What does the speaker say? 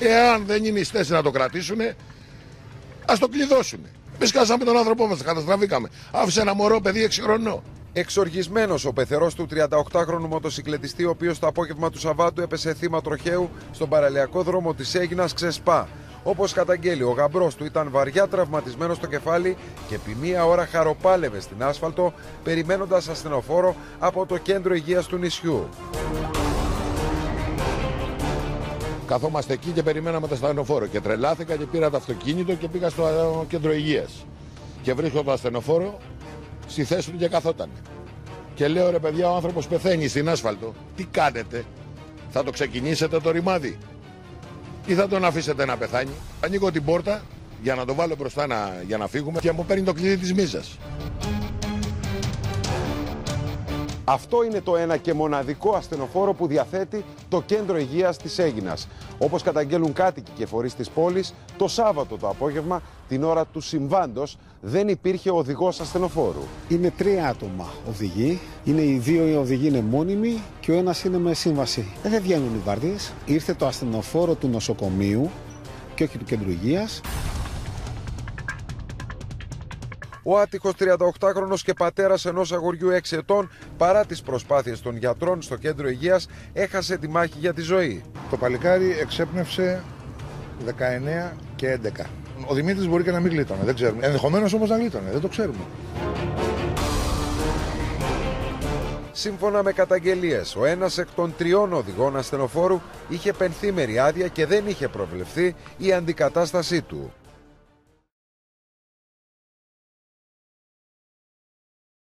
Εάν δεν είναι η θέση να το κρατήσουν, ας το κλειδώσουν. Εμείς κάσαμε τον άνθρωπό μας, καταστραφήκαμε. Άφησε ένα μωρό παιδί 6 χρονών. Εξοργισμένος ο πεθερός του 38χρονου μοτοσυκλετιστή, ο οποίος το απόγευμα του Σαββάτου έπεσε θύμα τροχαίου στον παραλιακό δρόμο της Έγινας Ξεσπά. Όπως καταγγέλει, ο γαμπρός του ήταν βαριά τραυματισμένος στο κεφάλι και επί μία ώρα χαροπάλευε στην άσφαλτο, περιμένοντας ασθενοφόρο από το κέντρο υγείας του νησιού. Καθόμαστε εκεί και περιμέναμε το ασθενοφόρο. Και τρελάθηκα και πήρα το αυτοκίνητο και πήγα στο κέντρο υγείας. Και βρίσκω το ασθενοφόρο στη θέση του και καθόταν. Και λέω ρε παιδιά, ο άνθρωπος πεθαίνει στην άσφαλτο. Τι κάνετε, θα το ξεκινήσετε το ρημάδι; Ή θα τον αφήσετε να πεθάνει; Ανοίγω την πόρτα για να το βάλω μπροστά να, για να φύγουμε και μου παίρνει το κλειδί της μίζας. Αυτό είναι το ένα και μοναδικό ασθενοφόρο που διαθέτει το κέντρο υγείας της Έγινας. Όπως καταγγέλουν κάτοικοι και φορείς της πόλης, το Σάββατο το απόγευμα, την ώρα του συμβάντος, δεν υπήρχε οδηγός ασθενοφόρου. Είναι τρία άτομα οδηγοί. Είναι οι δύο οι οδηγοί είναι μόνιμοι και ο ένας είναι με σύμβαση. Δεν βγαίνουν οι βάρδιες. Ήρθε το ασθενοφόρο του νοσοκομείου και όχι του κέντρου υγείας. Ο άτυχος 38χρονος και πατέρας ενός αγοριού 6 ετών, παρά τις προσπάθειες των γιατρών στο κέντρο υγείας, έχασε τη μάχη για τη ζωή. Το παλικάρι εξέπνευσε 19 και 11. Ο Δημήτρης μπορεί και να μην γλίτωνε, δεν ξέρουμε. Ενδεχομένως όμως να γλίτωνε, δεν το ξέρουμε. Σύμφωνα με καταγγελίες, ο ένας εκ των τριών οδηγών ασθενοφόρου είχε πενθήμερη άδεια και δεν είχε προβλεφθεί η αντικατάστασή του.